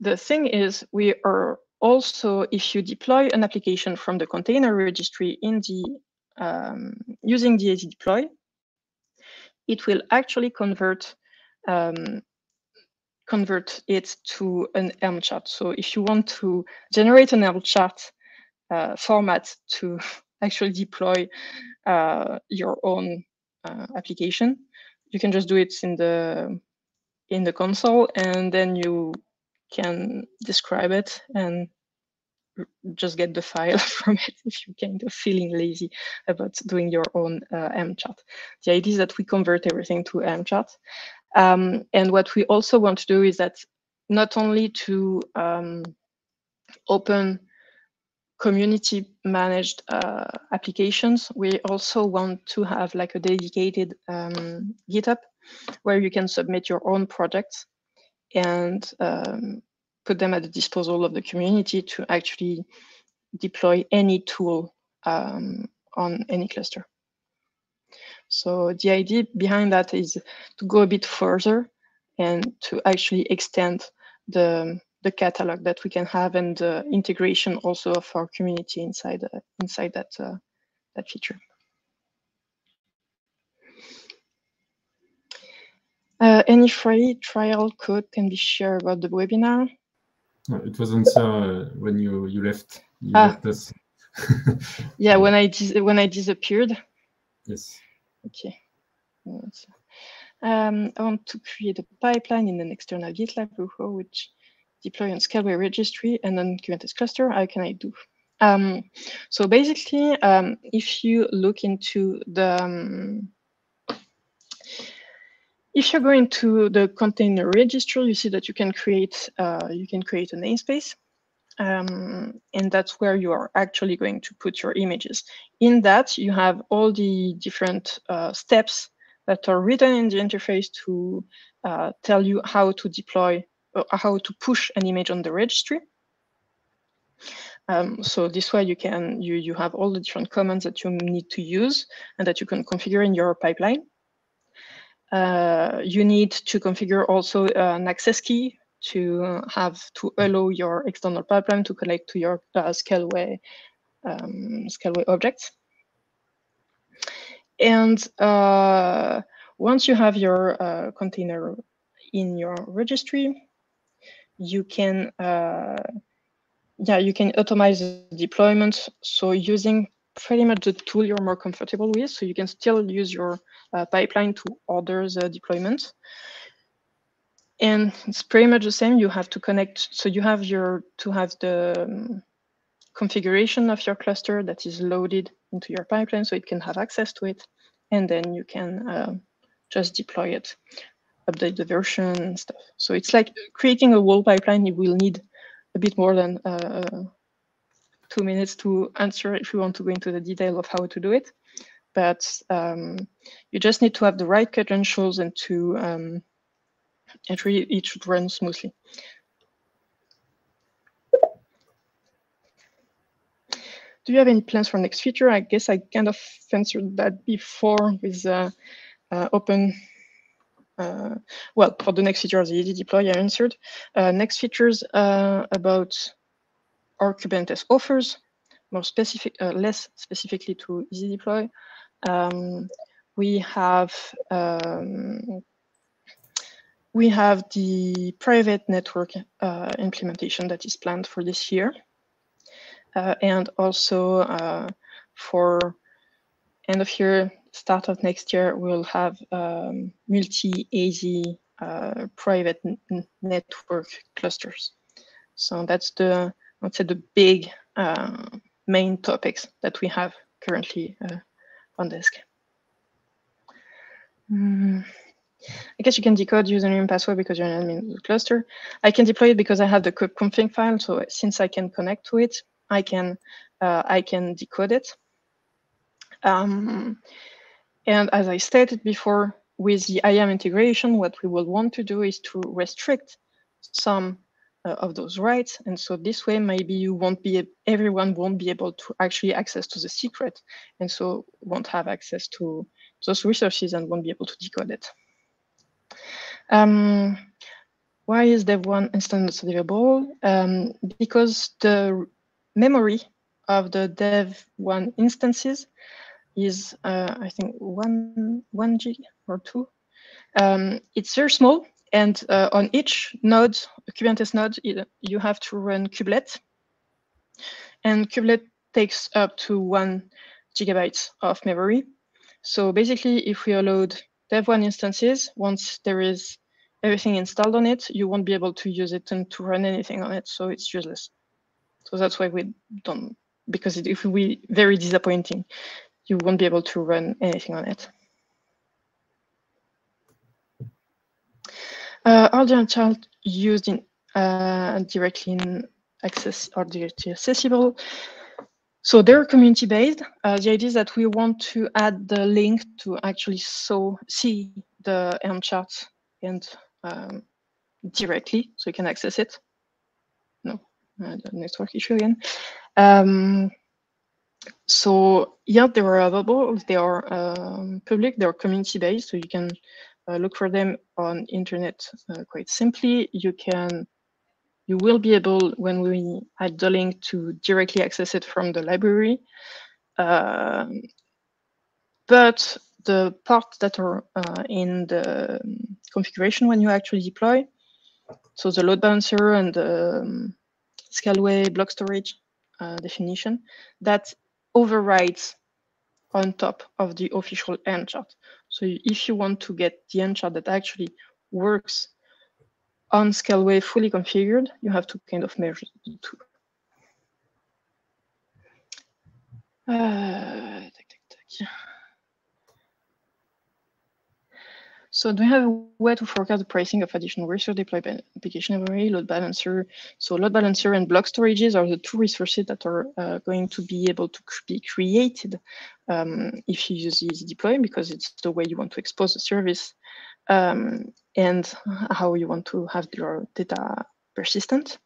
The thing is, we are also, if you deploy an application from the container registry in the um, using the easy deploy, it will actually convert um, convert it to an Helm chart. So if you want to generate an Helm chart uh, format to actually deploy uh, your own uh, application, you can just do it in the in the console, and then you can describe it and just get the file from it if you're kind of feeling lazy about doing your own uh, Helm chart. The idea is that we convert everything to Helm chart. Um, and what we also want to do is that not only to um, open community managed uh, applications, we also want to have like a dedicated um, GitHub where you can submit your own projects and um, put them at the disposal of the community to actually deploy any tool um, on any cluster. So the idea behind that is to go a bit further and to actually extend the, the catalog that we can have and the integration also of our community inside uh, inside that uh, that feature. Any free trial code can be shared about the webinar. It wasn't uh, when you you left. You ah. left us. yeah, when I when I disappeared. Yes. Okay. Um, I want to create a pipeline in an external GitLab repo which deploy on Scaleway registry and on Kubernetes cluster. How can I do? Um, so basically, um, if you look into the um, if you're going to the container registry, you see that you can create uh, you can create a namespace, um, and that's where you are actually going to put your images. In that, you have all the different uh, steps that are written in the interface to uh, tell you how to deploy, uh, how to push an image on the registry. Um, so this way you can you you have all the different commands that you need to use and that you can configure in your pipeline. Uh, you need to configure also an access key to have to allow your external pipeline to connect to your uh, Scaleway, um, Scaleway objects. And uh, once you have your uh, container in your registry, you can uh, yeah you can automate the deployment. So using pretty much the tool you're more comfortable with. So you can still use your uh, pipeline to order the deployment. And it's pretty much the same. You have to connect. So you have your to have the um, configuration of your cluster that is loaded into your pipeline so it can have access to it. And then you can uh, just deploy it, update the version and stuff. So it's like creating a whole pipeline. You will need a bit more than uh, two minutes to answer if you want to go into the detail of how to do it. But um, you just need to have the right credentials and to um, it really it should run smoothly. Do you have any plans for next feature? I guess I kind of answered that before with uh, uh, open. Uh, well, for the next feature the easy deploy, I answered. Uh, next features uh, about our Kubernetes offers, more specific, uh, less specifically to easy deploy. Um, we have um, we have the private network uh, implementation that is planned for this year, uh, and also uh, for end of year, start of next year, we'll have um, multi AZ uh, private network clusters. So that's the I'd say the big uh, main topics that we have currently uh, on desk. Mm. I guess you can decode username password because you're an admin of the cluster. I can deploy it because I have the config file. So since I can connect to it, I can uh, I can decode it. Um, and as I stated before, with the IAM integration, what we will want to do is to restrict some of those rights. And so this way, maybe you won't be, everyone won't be able to actually access to the secret. And so won't have access to those resources and won't be able to decode it. Um, why is dev1 instance available? Um, because the memory of the dev1 instances is, uh, I think, one, one gig or two. Um, it's very small, and uh, on each node, Kubernetes node, you have to run kubelet. And kubelet takes up to one gigabyte of memory. So basically, if we load dev1 instances, once there is everything installed on it, you won't be able to use it and to run anything on it. So it's useless. So that's why we don't, because it, it will be very disappointing. You won't be able to run anything on it. Uh, the child used in uh, directly in access or directly accessible. So they're community based. Uh, the idea is that we want to add the link to actually so see the Helm chart and um, directly so you can access it. No, the network issue again. Um, so yeah, they are available. They are um, public. They are community based, so you can look for them on internet uh, quite simply. You can, you will be able when we add the link to directly access it from the library. Um, but the parts that are uh, in the configuration when you actually deploy, so the load balancer and the um, Scaleway block storage uh, definition, that overrides on top of the official Helm chart. So if you want to get the Helm chart that actually works on Scaleway fully configured, you have to kind of measure the two. Uh, So do we have a way to forecast the pricing of additional resource deployed application memory, load balancer? So load balancer and block storages are the two resources that are uh, going to be able to be created um, if you use easy deploy because it's the way you want to expose the service um, and how you want to have your data persistent.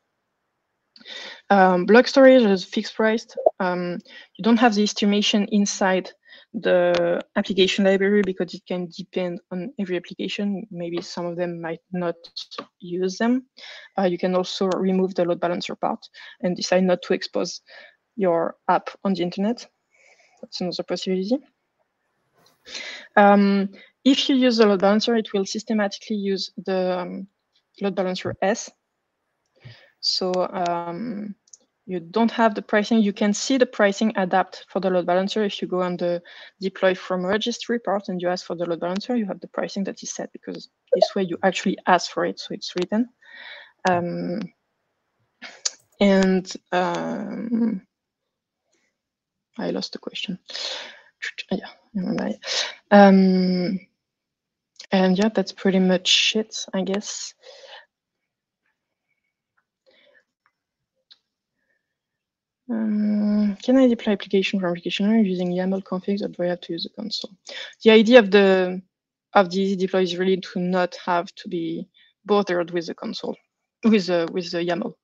Um, block storage is fixed priced. Um, you don't have the estimation inside the application library because it can depend on every application. Maybe some of them might not use them. Uh, you can also remove the load balancer part and decide not to expose your app on the internet. That's another possibility. Um, if you use the load balancer, it will systematically use the um, load balancer S. So um, you don't have the pricing. You can see the pricing adapt for the load balancer. If you go on the deploy from registry part and you ask for the load balancer, you have the pricing that is set because this way you actually ask for it, so it's written. Um, and um, I lost the question. Yeah. Um, and yeah, that's pretty much it, I guess. Um, can I deploy application from application using YAML configs or do I have to use the console? The idea of the of the easy deploy is really to not have to be bothered with the console, with the with the YAML.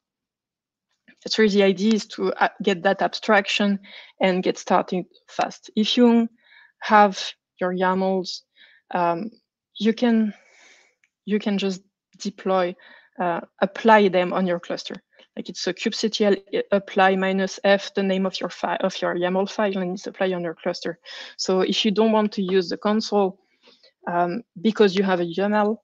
That's really the idea is to uh, get that abstraction and get started fast. If you have your YAMLs, um, you can you can just deploy, uh, apply them on your cluster like it's a kubectl apply minus f the name of your file of your YAML file and it's apply on your cluster. So if you don't want to use the console um, because you have a YAML,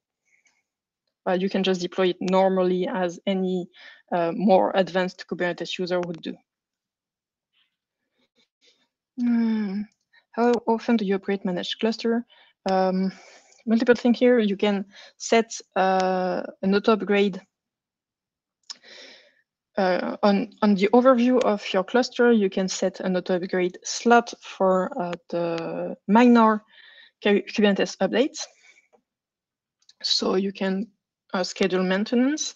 uh, you can just deploy it normally as any uh, more advanced Kubernetes user would do. Mm. How often do you operate managed cluster? Um, multiple things here. You can set uh, an auto upgrade uh, on, on the overview of your cluster, you can set an auto upgrade slot for uh, the minor Kubernetes updates. so you can uh, schedule maintenance.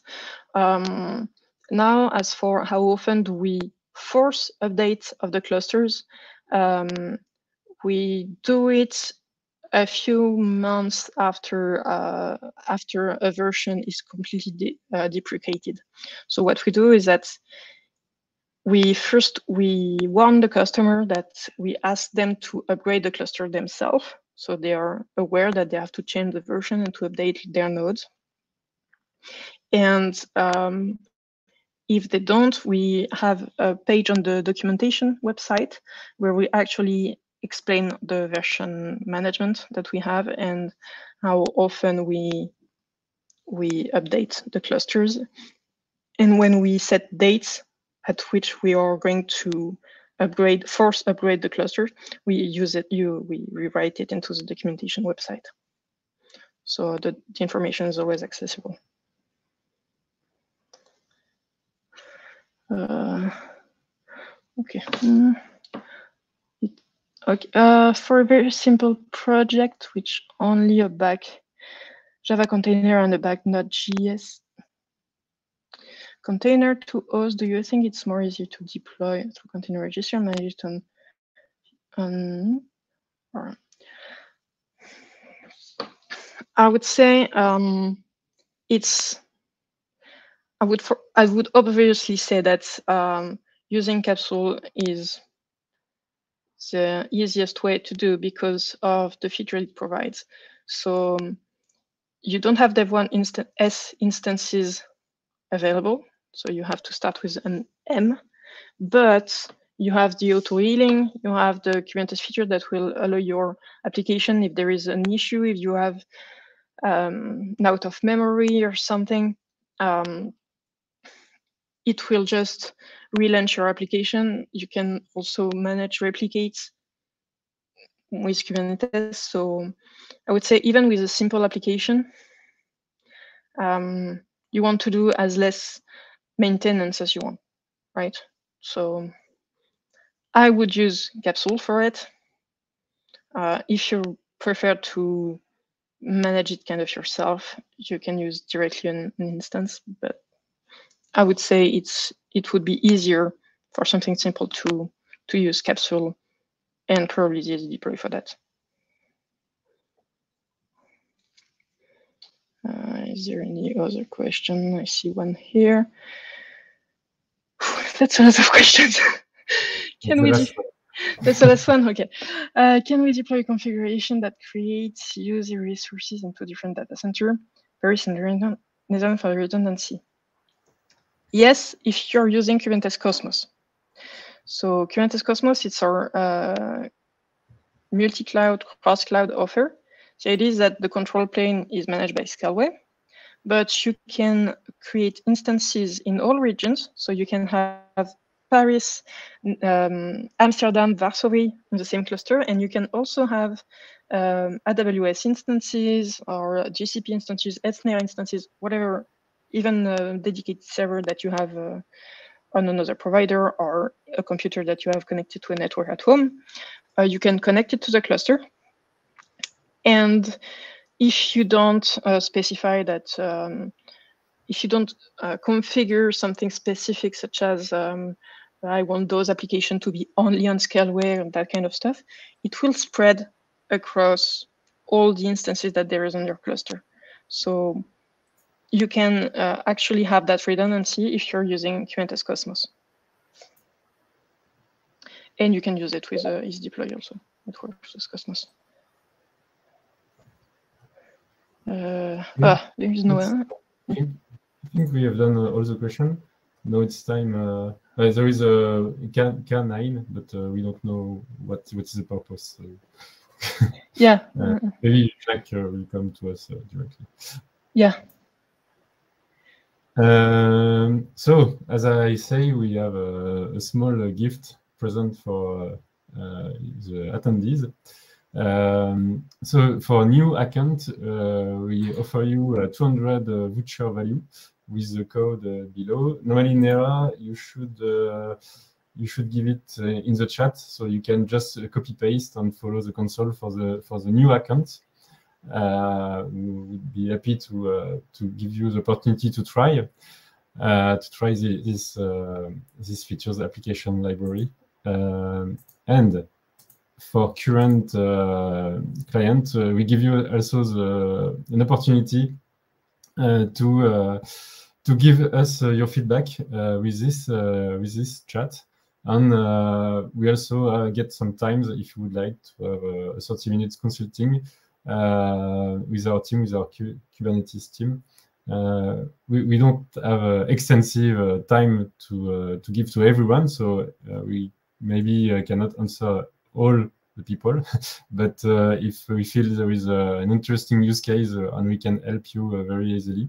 Um, now, as for how often do we force updates of the clusters, um, we do it a few months after uh, after a version is completely de uh, deprecated. So what we do is that we first we warn the customer that we ask them to upgrade the cluster themselves, so they are aware that they have to change the version and to update their nodes. And um, if they don't, we have a page on the documentation website where we actually explain the version management that we have and how often we we update the clusters. And when we set dates at which we are going to upgrade, force upgrade the cluster, we use it, you, we rewrite it into the documentation website. So the, the information is always accessible. Uh, okay. Mm. Okay. Uh, for a very simple project, which only a back Java container and a back Node.js container to host, do you think it's more easy to deploy through container registry and manage it on, on or I would say um, it's I would for, I would obviously say that um, using Kapsule is the easiest way to do because of the feature it provides. So um, you don't have Dev 1 instant S instances available. So you have to start with an M, but you have the auto healing, you have the Kubernetes feature that will allow your application if there is an issue, if you have um, out of memory or something, um, it will just relaunch your application. You can also manage replicates with Kubernetes. So I would say even with a simple application, um, you want to do as less maintenance as you want, right? So I would use Kapsule for it. Uh, if you prefer to manage it kind of yourself, you can use directly an, an instance, but I would say it's it would be easier for something simple to to use Kapsule and probably the deploy for that. Uh, is there any other question? I see one here. That's a lot of questions. Can we? That's the last one. Okay. Uh, can we deploy a configuration that creates user resources into different data center? Very similar for redundancy. Yes, if you're using Kubernetes Kosmos. So Kubernetes Kosmos, it's our uh, multi-cloud, cross-cloud offer. So it is that the control plane is managed by Scaleway, but you can create instances in all regions. So you can have Paris, um, Amsterdam, Varsovie in the same cluster, and you can also have um, AWS instances or GCP instances, Hetzner instances, whatever even a dedicated server that you have uh, on another provider or a computer that you have connected to a network at home, uh, you can connect it to the cluster. And if you don't uh, specify that, um, if you don't uh, configure something specific, such as um, I want those applications to be only on Scaleway and that kind of stuff, it will spread across all the instances that there is on your cluster. So you can uh, actually have that redundancy if you're using Kubernetes Kosmos. And you can use it with uh, EasyDeploy also. It works with Kosmos. Uh. Ah, there is no. Uh, I think we have done uh, all the questions. Now it's time. Uh, uh, there is a K9, but uh, we don't know what what is the purpose. So. yeah. maybe Jack will come to us directly. Yeah. Um, so, as I say, we have a, a small gift present for uh, the attendees. Um, so, for new account, uh, we offer you a 200 uh, voucher value with the code uh, below. Normally, Nera, you should uh, you should give it uh, in the chat, so you can just copy paste and follow the console for the for the new account. We would be happy to to give you the opportunity to try to try the, this this features application library and for current uh, client, uh, we give you also the, an opportunity uh, to to give us your feedback with this with this chat. And uh, we also uh, get some times if you would like to have a 30 minutes consulting uh, Uh, with our team, with our Kubernetes team. Uh, we, we don't have uh, extensive time to to give to everyone, so we maybe cannot answer all the people. but uh, if we feel there is uh, an interesting use case uh, and we can help you very easily,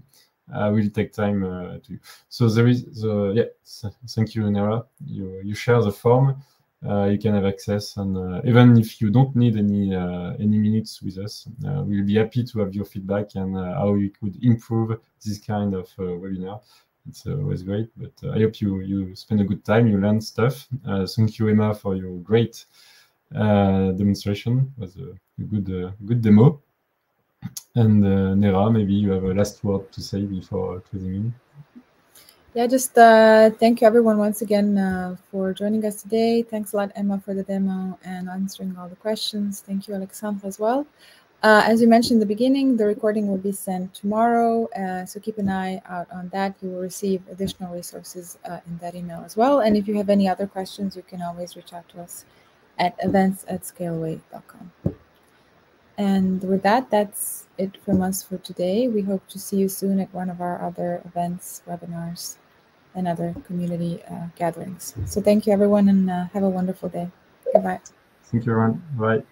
I will take time to. So there is the yeah. Thank you, Nera. You you share the form. Uh, you can have access and uh, even if you don't need any uh, any minutes with us we'll be happy to have your feedback and how you could improve this kind of webinar it's always great but i hope you you spend a good time you learn stuff thank you emma for your great demonstration. It was a, good good demo. And uh, Nera, maybe you have a last word to say before closing in. Yeah, just uh, thank you everyone once again uh, for joining us today. Thanks a lot, Emma, for the demo and answering all the questions. Thank you, Alexandre, as well. Uh, as you mentioned in the beginning, the recording will be sent tomorrow, so keep an eye out on that. You will receive additional resources in that email as well. And if you have any other questions, you can always reach out to us at events at scaleway.com. And with that, that's it from us for today. We hope to see you soon at one of our other events, webinars, and other community uh, gatherings. So thank you, everyone, and uh, have a wonderful day. Goodbye. Thank you, everyone. Bye.